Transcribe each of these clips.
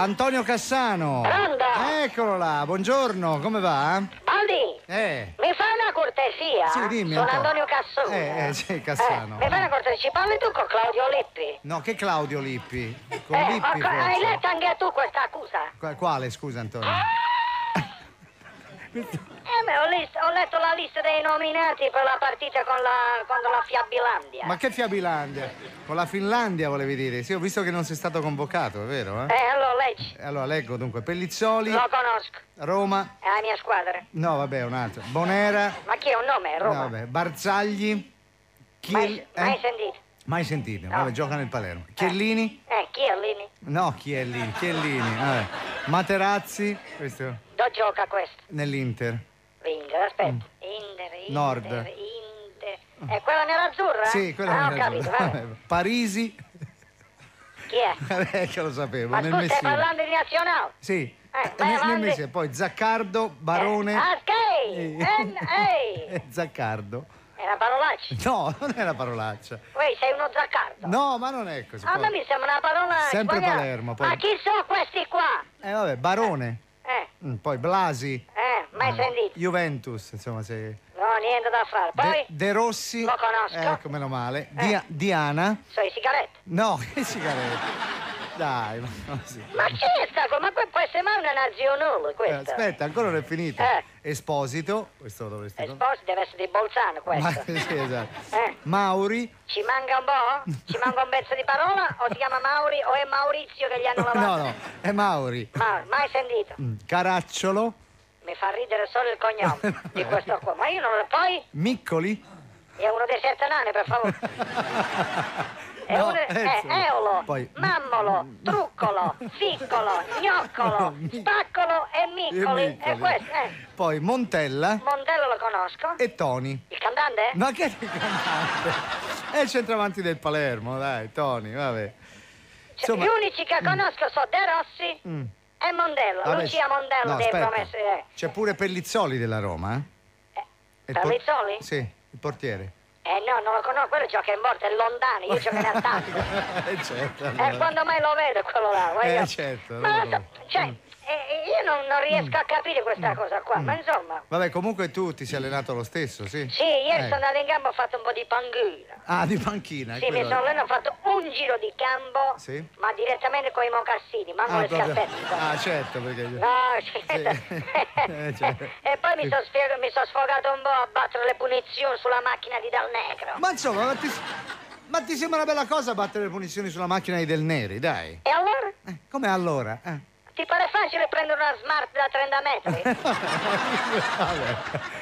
Antonio Cassano. Pronto? Eccolo là, buongiorno, come va? Baldi, Eh. mi fai una cortesia? Sì, dimmi, Sono Antonio. Antonio Cassone. Eh, eh, sì, Cassano. Eh, mi fai una cortesia? Parli tu con Claudio Lippi? No, che Claudio Lippi? Con Eh, Lippi ho- hai letto anche tu questa accusa? Qua- Quale, scusa Antonio? Ma ho, lis- ho letto la lista dei nominati per la partita con la, contro la Fiabilandia. Ma che Fiabilandia? Con la Finlandia volevi dire? Sì, ho visto che non sei stato convocato, è vero? Eh? Eh, allora leggi. Allora leggo dunque, Pellizzoli, Lo conosco. Roma, È la mia squadra. no vabbè un altro, Bonera, Ma chi è un nome? no, Roma. vabbè, Barzagli, mai, Chiel- mai eh? sentito? Mai sentito, No. vabbè, gioca nel Palermo. Chiellini? Eh, chi è Lini? No, Chiellini, Chiellini, vabbè. Materazzi, questo Dove gioca questo? nell'Inter. L'Inter, aspetta. Inter, Inter, Mm. Nord. Inter. È quella nerazzurra? Sì, quello ah, è capito. Parisi, Chi è? eh, che lo sapevo, Ma stai parlando di nazionale? Sì, Eh, eh, vai nel avanti. Messina. Poi Zaccardo, Barone. Eh, ah, ok! Eh. N-A. Eh, Zaccardo. È una parolaccia. No, non è una parolaccia. Poi sei uno zaccardo. No, ma non è così. Ah, poi- ma mi sembra una parola Sempre sbagliata. Palermo, poi. Ma chi sono questi qua? Eh vabbè, Barone. Eh, Mm, Poi Blasi. eh, mai sentito? Juventus, insomma, se... No, niente da fare. Poi, De, De Rossi. Lo conosco. Ecco, meno male. Dia- Diana. sono i sigarette. No, che sigarette. Dai, ma così. Ma chi è sta? Ma può essere mai una nazionale Eh, questa? aspetta, ancora non è finito. Eh. Esposito. Questo lo dovresti Esposto deve essere di Bolzano Ma, questo. sì, esatto. Eh. Mauri. Ci manca un po'? Ci manca un pezzo di parola? O si chiama Mauri o è Maurizio che gli hanno lavato? No, no, è Mauri. Ma mai sentito? Mm, Caracciolo. Mi fa ridere solo il cognome di questo qua. Ma io non lo... Poi Miccoli. è uno dei sette nani, per favore. È No, uno... eh. Eolo, Poi- Mammolo, Truccolo, Ficcolo, Gnoccolo, Spaccolo e Miccoli. E questo, eh. Poi Montella Montello lo conosco. e Toni. Il cantante? Ma che cantante? È il centravanti del Palermo, dai, Toni, vabbè. Cioè, Insomma- Gli unici che conosco sono De Rossi Mm. E Mondello. Vabbè, Lucia Mondello no, dei aspetta. promessi. Eh. C'è pure Pellizzoli della Roma, eh? Eh, Il por- Pellizzoli? Sì, il portiere. Eh no, non lo conosco, quello gioca in porta, è lontano, io gioco in attacco. Eh, certo. E allora. quando mai lo vedo quello là, voglio- Eh, certo, Ma allora lo so, cioè, Mm. eh, io non, non riesco a capire questa cosa qua, ma insomma. Vabbè, comunque tu ti sei allenato lo stesso, sì? Sì, ieri Eh. sono andato in campo ho fatto un po' di panchina. Ah, di panchina. Sì, mi quello- sono allenato, ho fatto un giro di campo, Sì. ma direttamente con i mocassini, manco Ah, le proprio- scarpette. ah, certo, perché... No, certo. Eh, certo. e poi mi sono sfogato un po' a battere le punizioni sulla macchina di Dal Negro. Ma insomma, ma ti, ma ti sembra una bella cosa battere le punizioni sulla macchina di Del Neri, dai? E allora? Eh, come allora? Eh. Ti pare facile prendere una smart da 30 metri? Vabbè.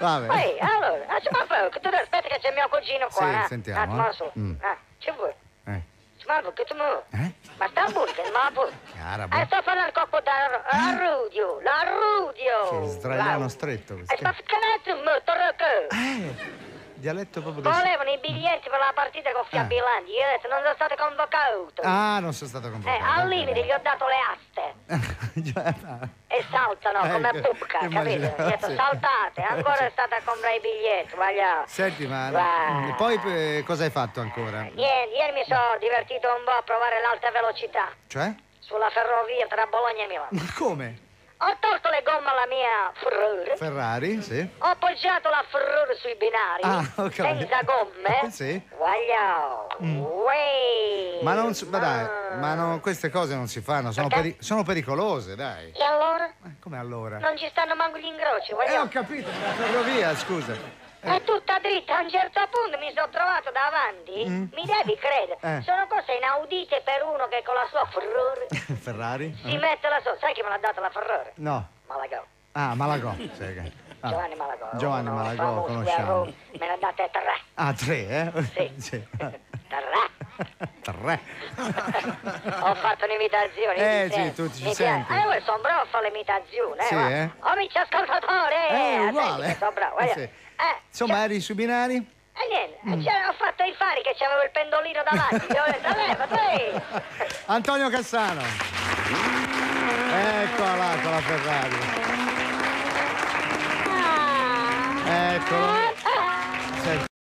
Vabbè. Poi, allora, ah, ma che tu aspetta che c'è mio cugino qua, Sì, eh? sentiamo, Ah, ma eh. su. Mm. Ah, ci vuoi? Eh. Ma che tu. Eh? Ma sta buono, che ma pure. Arabo. Eh, sto parlando il coppo da a Rudio, la Rudio. Sì, sdraiano La- stretto. E ficcanetto, molto rocco. Eh, dialetto proprio del... Volevano i biglietti per la partita con Fiabilanti. Io ho detto, non sono stato convocato. Ah, non sono stato Eh, convocato. al limite gli ho dato le aste. Già, ah. E saltano come Ecco, bucca, capito? detto, sì. saltate. Ancora è stata a comprare i biglietti, voglio. Senti, ma Va. poi eh, cosa hai fatto ancora? Ieri, ieri mi sono divertito un po' a provare l'alta velocità Cioè? sulla ferrovia tra Bologna e Milano. Ma come? Ho tolto le gomme alla mia Ferrari, Ferrari, sì. ho appoggiato la Ferrari sui binari, Ah, capito. senza gomme. Sì. Voglio. Uè. Ma non, ma dai, ma no, queste cose non si fanno, sono, peri- sono pericolose, dai. E allora? Eh, come allora? Non ci stanno manco gli incroci, Eh, voglio. ho capito, la ferrovia, scusa. È tutta dritta, a un certo punto mi sono trovato davanti, Mm. mi devi credere, Eh. sono cose inaudite per uno che con la sua Ferrari Ferrari? si mette la sua, sai chi me l'ha data la Ferrari? No. Malagò. Ah, Malagò. sì, ah. Giovanni Malagò. Giovanni uno Malagò, famoso conosciamo. Roma. Me ne ha date tre. Ah, tre, eh? Sì. Tre. Tre. tre. Ho fatto un'imitazione. Eh, sì, senti? tu ci Mi senti. piace. Eh, io sono bravo a fare l'imitazione. Sì, va. eh? Amici ascoltatori. Eh, eh, uguale. senti Sono bravo. Eh, sì. Eh, Insomma, cioè- eri sui binari? E niente, cioè, ho fatto i fari che c'avevo il pendolino davanti. Ho detto. Antonio Cassano. Eccola là con la Ferrari. Ah, Eccolo. ah,